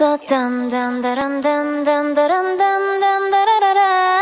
So dun dun dun dun dun dun dun dun dun da da da